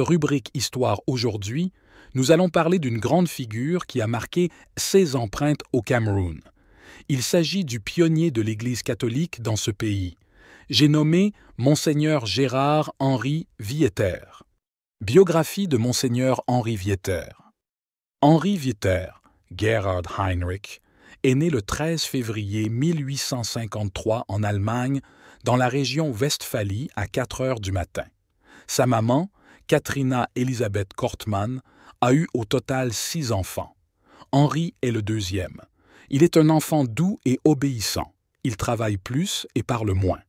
rubrique Histoire aujourd'hui, nous allons parler d'une grande figure qui a marqué ses empreintes au Cameroun. Il s'agit du pionnier de l'Église catholique dans ce pays. J'ai nommé Monseigneur Gérard Henri Vieter. Biographie de Monseigneur Henri Vieter. Henri Vieter, Gerhard Heinrich, est né le 13 février 1853 en Allemagne, dans la région Westphalie, à 4 heures du matin. Sa maman, Katrina Elisabeth Kortmann, a eu au total six enfants. Henri est le deuxième. Il est un enfant doux et obéissant. Il travaille plus et parle moins.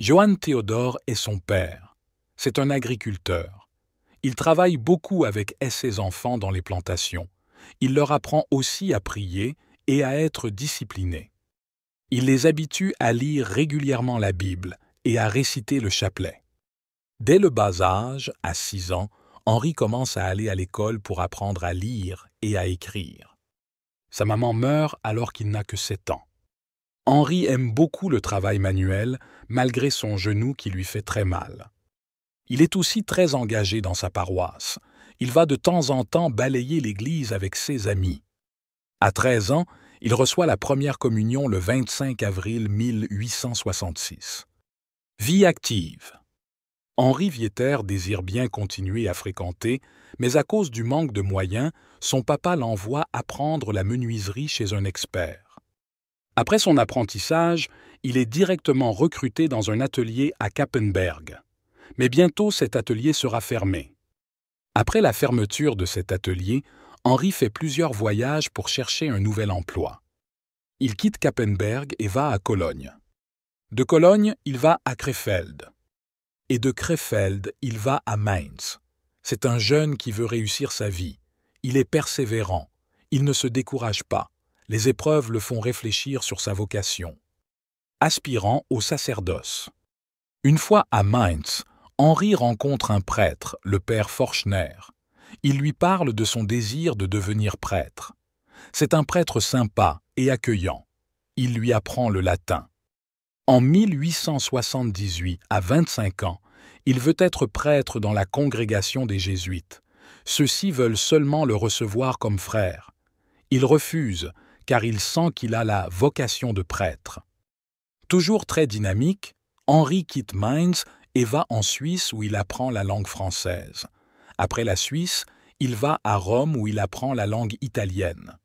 Johann Théodore est son père. C'est un agriculteur. Il travaille beaucoup avec ses enfants dans les plantations. Il leur apprend aussi à prier et à être discipliné. Il les habitue à lire régulièrement la Bible et à réciter le chapelet. Dès le bas âge, à six ans, Henri commence à aller à l'école pour apprendre à lire et à écrire. Sa maman meurt alors qu'il n'a que sept ans. Henri aime beaucoup le travail manuel, malgré son genou qui lui fait très mal. Il est aussi très engagé dans sa paroisse. Il va de temps en temps balayer l'église avec ses amis. À 13 ans, il reçoit la première communion le 25 avril 1866. Vie active. Henri Vieter désire bien continuer à fréquenter, mais à cause du manque de moyens, son papa l'envoie apprendre la menuiserie chez un expert. Après son apprentissage, il est directement recruté dans un atelier à Kappenberg. Mais bientôt cet atelier sera fermé. Après la fermeture de cet atelier, Henri fait plusieurs voyages pour chercher un nouvel emploi. Il quitte Kappenberg et va à Cologne. De Cologne, il va à Krefeld et de Krefeld, il va à Mainz. C'est un jeune qui veut réussir sa vie. Il est persévérant. Il ne se décourage pas. Les épreuves le font réfléchir sur sa vocation. Aspirant au sacerdoce. Une fois à Mainz, Henri rencontre un prêtre, le père Forchner. Il lui parle de son désir de devenir prêtre. C'est un prêtre sympa et accueillant. Il lui apprend le latin. En 1878, à 25 ans, il veut être prêtre dans la congrégation des Jésuites. Ceux-ci veulent seulement le recevoir comme frère. Il refuse, car il sent qu'il a la vocation de prêtre. Toujours très dynamique, Henri quitte Mainz et va en Suisse où il apprend la langue française. Après la Suisse, il va à Rome où il apprend la langue italienne.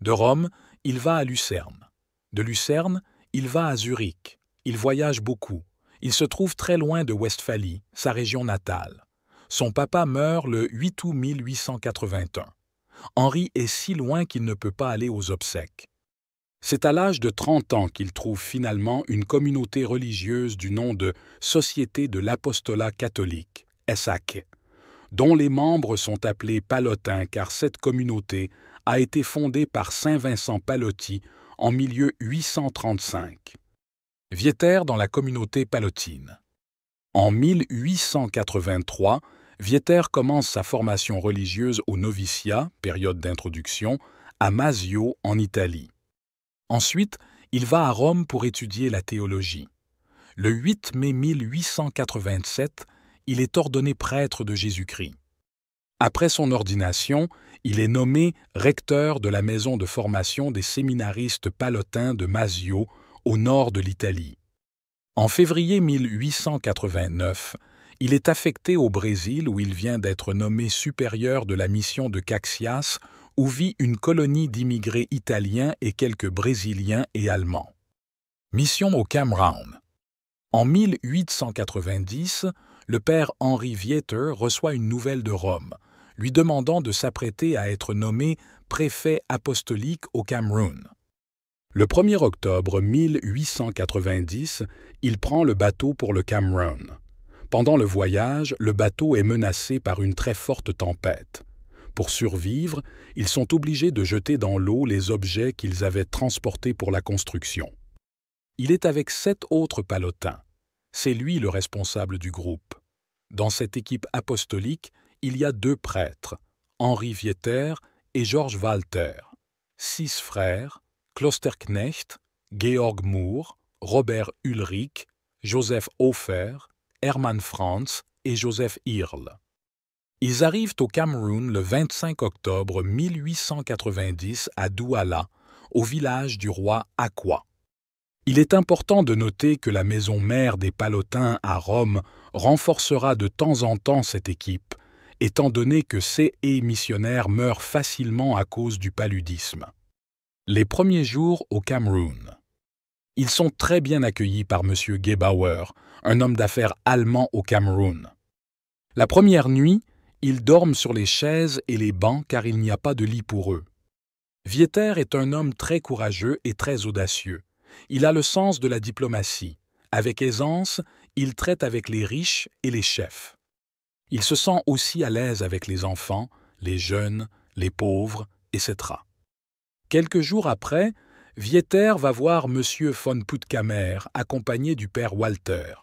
De Rome, il va à Lucerne. De Lucerne, il va à Zurich, il voyage beaucoup, il se trouve très loin de Westphalie, sa région natale. Son papa meurt le 8 août 1881. Henri est si loin qu'il ne peut pas aller aux obsèques. C'est à l'âge de 30 ans qu'il trouve finalement une communauté religieuse du nom de Société de l'Apostolat catholique, SAC, dont les membres sont appelés palotins car cette communauté a été fondée par Saint Vincent Palotti en milieu 835. Vieter dans la communauté palotine. En 1883, Vieter commence sa formation religieuse au noviciat, période d'introduction, à Masio en Italie. Ensuite, il va à Rome pour étudier la théologie. Le 8 mai 1887, il est ordonné prêtre de Jésus-Christ. Après son ordination, il est nommé recteur de la maison de formation des séminaristes palotins de Masio, au nord de l'Italie. En février 1889, il est affecté au Brésil où il vient d'être nommé supérieur de la mission de Caxias, où vit une colonie d'immigrés italiens et quelques Brésiliens et Allemands. Mission au Cameroun. En 1890, le père Henri Vieter reçoit une nouvelle de Rome, lui demandant de s'apprêter à être nommé préfet apostolique au Cameroun. Le 1er octobre 1890, il prend le bateau pour le Cameroun. Pendant le voyage, le bateau est menacé par une très forte tempête. Pour survivre, ils sont obligés de jeter dans l'eau les objets qu'ils avaient transportés pour la construction. Il est avec sept autres palotins. C'est lui le responsable du groupe. Dans cette équipe apostolique, il y a deux prêtres, Henri Vieter et Georges Walter, six frères, Klosterknecht, Georg Moore, Robert Ulrich, Joseph Hofer, Hermann Franz et Joseph Irl. Ils arrivent au Cameroun le 25 octobre 1890 à Douala, au village du roi Aqua. Il est important de noter que la maison mère des Palotins à Rome renforcera de temps en temps cette équipe, étant donné que ces et missionnaires meurent facilement à cause du paludisme. Les premiers jours au Cameroun. Ils sont très bien accueillis par M. Gebauer, un homme d'affaires allemand au Cameroun. La première nuit, ils dorment sur les chaises et les bancs car il n'y a pas de lit pour eux. Vieter est un homme très courageux et très audacieux. Il a le sens de la diplomatie. Avec aisance, il traite avec les riches et les chefs. Il se sent aussi à l'aise avec les enfants, les jeunes, les pauvres, etc. Quelques jours après, Vieter va voir M. von Puttkamer, accompagné du père Walter.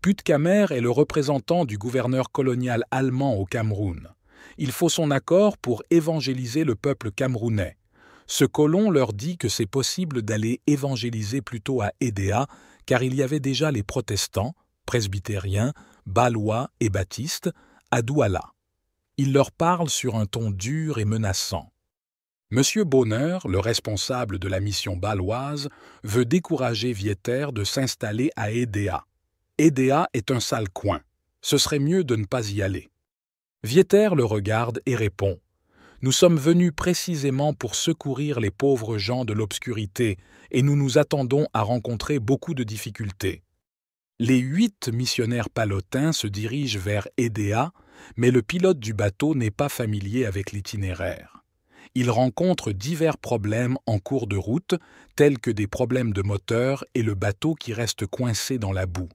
Puttkamer est le représentant du gouverneur colonial allemand au Cameroun. Il faut son accord pour évangéliser le peuple camerounais. Ce colon leur dit que c'est possible d'aller évangéliser plutôt à Edea, car il y avait déjà les protestants, presbytériens, balois et baptistes, à Douala. Il leur parle sur un ton dur et menaçant. Monsieur Bonheur, le responsable de la mission baloise, veut décourager Vieter de s'installer à Edea. Edea est un sale coin. Ce serait mieux de ne pas y aller. Vieter le regarde et répond Nous sommes venus précisément pour secourir les pauvres gens de l'obscurité, et nous nous attendons à rencontrer beaucoup de difficultés. Les huit missionnaires palotins se dirigent vers Edea, mais le pilote du bateau n'est pas familier avec l'itinéraire. Il rencontre divers problèmes en cours de route, tels que des problèmes de moteur et le bateau qui reste coincé dans la boue.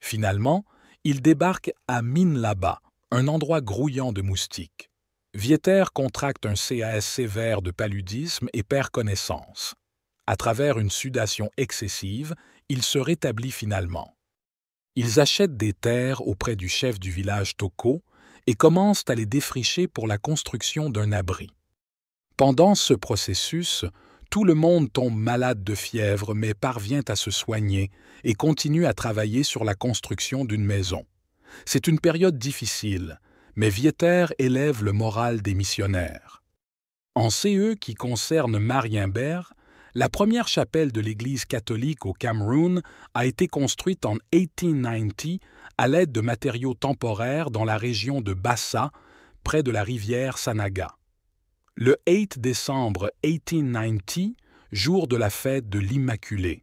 Finalement, il débarque à Minlaba, un endroit grouillant de moustiques. Vieter contracte un CAS sévère de paludisme et perd connaissance. À travers une sudation excessive, il se rétablit finalement. Ils achètent des terres auprès du chef du village Toko et commencent à les défricher pour la construction d'un abri. Pendant ce processus, tout le monde tombe malade de fièvre mais parvient à se soigner et continue à travailler sur la construction d'une maison. C'est une période difficile, mais Vieter élève le moral des missionnaires. En CE qui concerne Marienberg, la première chapelle de l'Église catholique au Cameroun a été construite en 1890 à l'aide de matériaux temporaires dans la région de Bassa, près de la rivière Sanaga. Le 8 décembre 1890, jour de la fête de l'Immaculée.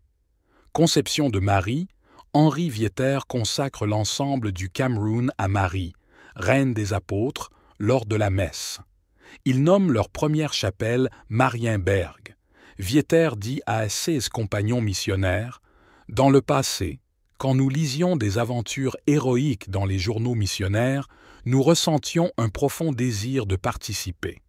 Conception de Marie, Henri Vieter consacre l'ensemble du Cameroun à Marie, reine des apôtres, lors de la messe. Il nomme leur première chapelle Marienberg. Vieter dit à ses compagnons missionnaires Dans le passé, quand nous lisions des aventures héroïques dans les journaux missionnaires, nous ressentions un profond désir de participer.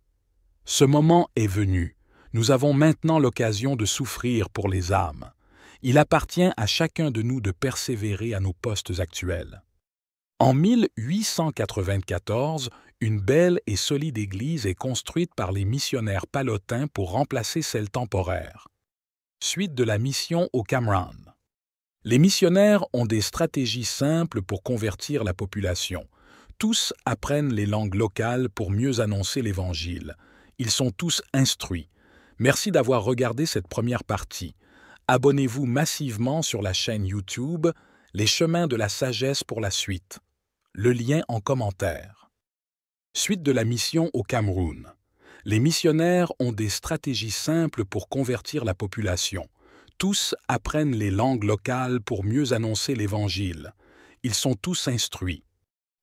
Ce moment est venu. Nous avons maintenant l'occasion de souffrir pour les âmes. Il appartient à chacun de nous de persévérer à nos postes actuels. En 1894, une belle et solide église est construite par les missionnaires palotins pour remplacer celle temporaire. Suite de la mission au Cameroun. Les missionnaires ont des stratégies simples pour convertir la population. Tous apprennent les langues locales pour mieux annoncer l'Évangile. Ils sont tous instruits. Merci d'avoir regardé cette première partie. Abonnez-vous massivement sur la chaîne YouTube Les chemins de la sagesse pour la suite. Le lien en commentaire. Suite de la mission au Cameroun. Les missionnaires ont des stratégies simples pour convertir la population. Tous apprennent les langues locales pour mieux annoncer l'Évangile. Ils sont tous instruits.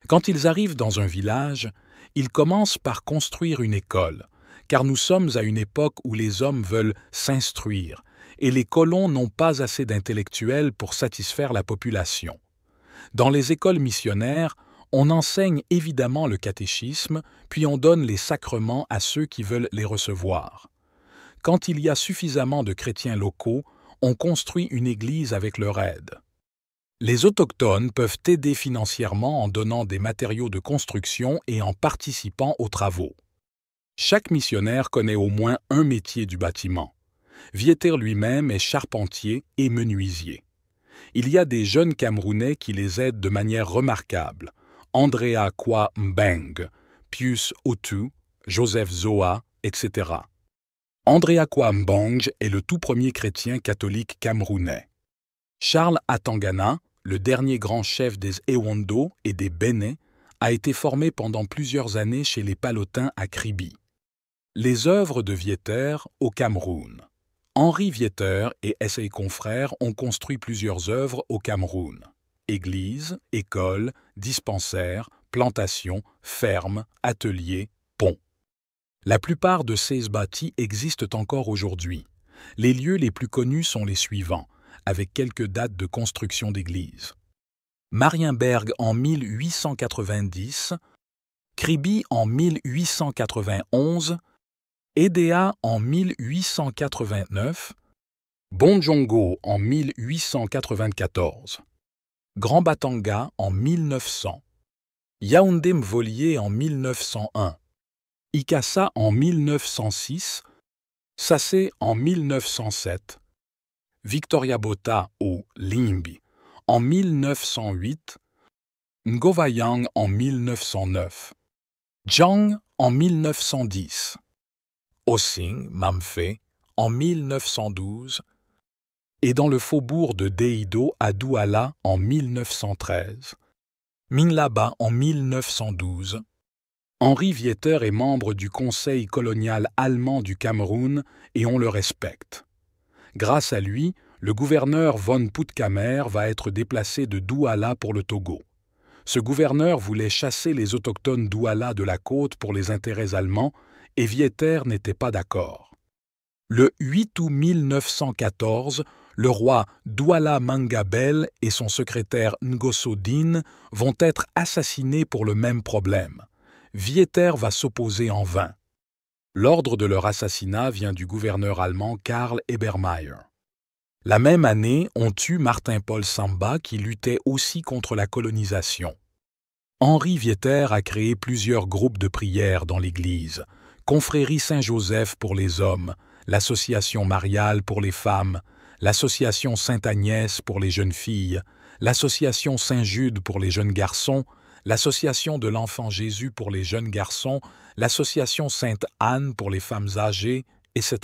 Quand ils arrivent dans un village, ils commencent par construire une école, car nous sommes à une époque où les hommes veulent s'instruire, et les colons n'ont pas assez d'intellectuels pour satisfaire la population. Dans les écoles missionnaires, on enseigne évidemment le catéchisme, puis on donne les sacrements à ceux qui veulent les recevoir. Quand il y a suffisamment de chrétiens locaux, on construit une église avec leur aide. Les autochtones peuvent aider financièrement en donnant des matériaux de construction et en participant aux travaux. Chaque missionnaire connaît au moins un métier du bâtiment. Vieter lui-même est charpentier et menuisier. Il y a des jeunes Camerounais qui les aident de manière remarquable, Andrea Kwa Mbeng, Pius Otu, Joseph Zoa, etc. Andrea Kwa Mbang est le tout premier chrétien catholique camerounais. Charles Atangana, le dernier grand chef des Ewondo et des Béné, a été formé pendant plusieurs années chez les Palotins à Kribi. Les œuvres de Vieter au Cameroun. Henri Vieter et ses confrères ont construit plusieurs œuvres au Cameroun. Églises, écoles, dispensaires, plantations, fermes, ateliers, ponts. La plupart de ces bâtis existent encore aujourd'hui. Les lieux les plus connus sont les suivants, avec quelques dates de construction d'églises. Marienberg en 1890, Kribi en 1891, Edea en 1889, Bonjongo en 1894, Grand Batanga en 1900, Yaoundé Mvolier en 1901, Ikassa en 1906, Sassé en 1907, Victoria Bota au Limbi en 1908, Ngovayang en 1909, Jiang en 1910, Osing Mamfe en 1912 et dans le faubourg de Deido à Douala en 1913, Minlaba en 1912. Henri Vieter est membre du Conseil colonial allemand du Cameroun et on le respecte. Grâce à lui, le gouverneur von Puttkamer va être déplacé de Douala pour le Togo. Ce gouverneur voulait chasser les autochtones Douala de la côte pour les intérêts allemands et Vieter n'était pas d'accord. Le 8 août 1914, le roi Douala Mangabel et son secrétaire Ngosodin vont être assassinés pour le même problème. Vieter va s'opposer en vain. L'ordre de leur assassinat vient du gouverneur allemand Karl Ebermeier. La même année, on tue Martin-Paul Samba qui luttait aussi contre la colonisation. Henri Vieter a créé plusieurs groupes de prière dans l'Église, Confrérie Saint-Joseph pour les hommes, l'Association mariale pour les femmes, l'Association Sainte-Agnès pour les jeunes filles, l'Association Saint-Jude pour les jeunes garçons, l'Association de l'Enfant Jésus pour les jeunes garçons, l'Association Sainte-Anne pour les femmes âgées, etc.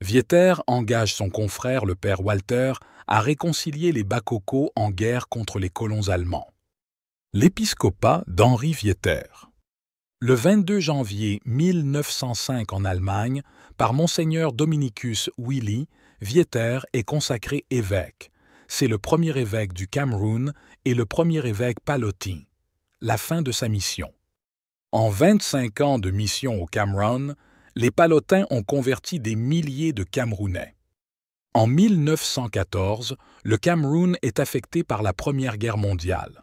Vieter engage son confrère, le père Walter, à réconcilier les Bakoko en guerre contre les colons allemands. L'épiscopat d'Henri Vieter. Le 22 janvier 1905 en Allemagne, par Monseigneur Dominicus Willy, Vieter est consacré évêque. C'est le premier évêque du Cameroun et le premier évêque palotin. La fin de sa mission. En 25 ans de mission au Cameroun, les Palotins ont converti des milliers de Camerounais. En 1914, le Cameroun est affecté par la Première Guerre mondiale.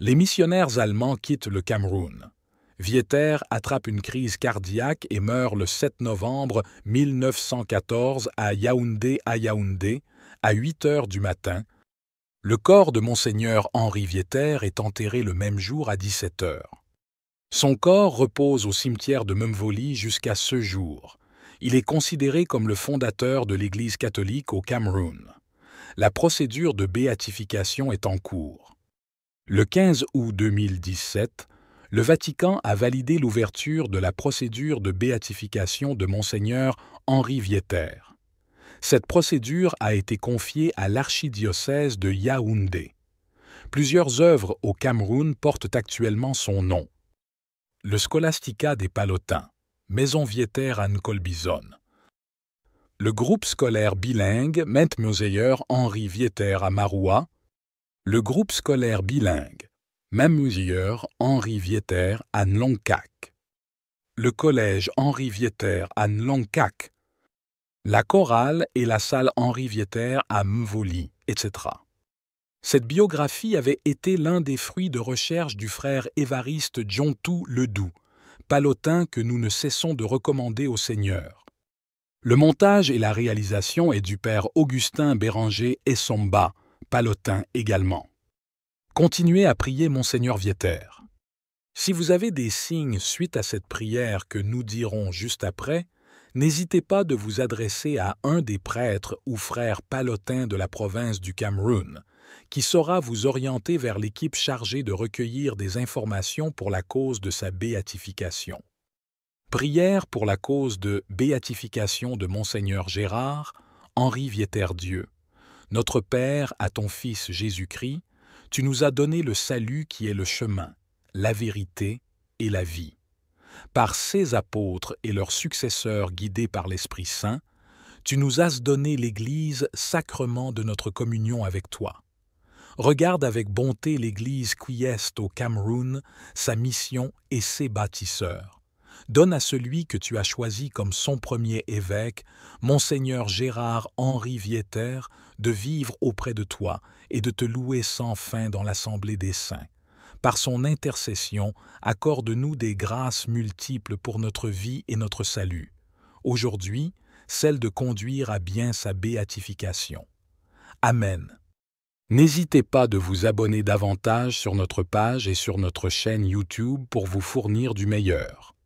Les missionnaires allemands quittent le Cameroun. Vieter attrape une crise cardiaque et meurt le 7 novembre 1914 à Yaoundé à Yaoundé, à 8 heures du matin. Le corps de monseigneur Henri Vieter est enterré le même jour à 17 heures. Son corps repose au cimetière de Mumvoli jusqu'à ce jour. Il est considéré comme le fondateur de l'Église catholique au Cameroun. La procédure de béatification est en cours. Le 15 août 2017, le Vatican a validé l'ouverture de la procédure de béatification de Monseigneur Henri Vieter. Cette procédure a été confiée à l'archidiocèse de Yaoundé. Plusieurs œuvres au Cameroun portent actuellement son nom le Scholastica des Palotins, Maison Vieter à Nkolbizon. Le groupe scolaire bilingue Mentmuseier Henri Vieter à Maroua. Le groupe scolaire bilingue Museier Henri Vieter à Nlongkak. Le collège Henri Vieter à Nlongkak. La chorale et la salle Henri Vieter à Mvoli, etc. Cette biographie avait été l'un des fruits de recherche du frère Évariste Djontou Ledoux, palotin que nous ne cessons de recommander au Seigneur. Le montage et la réalisation est du père Augustin Béranger Essomba, palotin également. Continuez à prier Monseigneur Vieter. Si vous avez des signes suite à cette prière que nous dirons juste après, n'hésitez pas de vous adresser à un des prêtres ou frères palotins de la province du Cameroun, qui saura vous orienter vers l'équipe chargée de recueillir des informations pour la cause de sa béatification. Prière pour la cause de béatification de Monseigneur Gérard, Henri Vieter-Dieu. Notre Père, à ton Fils Jésus-Christ, tu nous as donné le salut qui est le chemin, la vérité et la vie. Par ces apôtres et leurs successeurs guidés par l'Esprit Saint, tu nous as donné l'Église sacrement de notre communion avec toi. Regarde avec bonté l'Église qui est au Cameroun, sa mission et ses bâtisseurs. Donne à celui que tu as choisi comme son premier évêque, Monseigneur Gérard Henri Vieter, de vivre auprès de toi et de te louer sans fin dans l'assemblée des saints. Par son intercession, accorde-nous des grâces multiples pour notre vie et notre salut. Aujourd'hui, celle de conduire à bien sa béatification. Amen. N'hésitez pas de vous abonner davantage sur notre page et sur notre chaîne YouTube pour vous fournir du meilleur.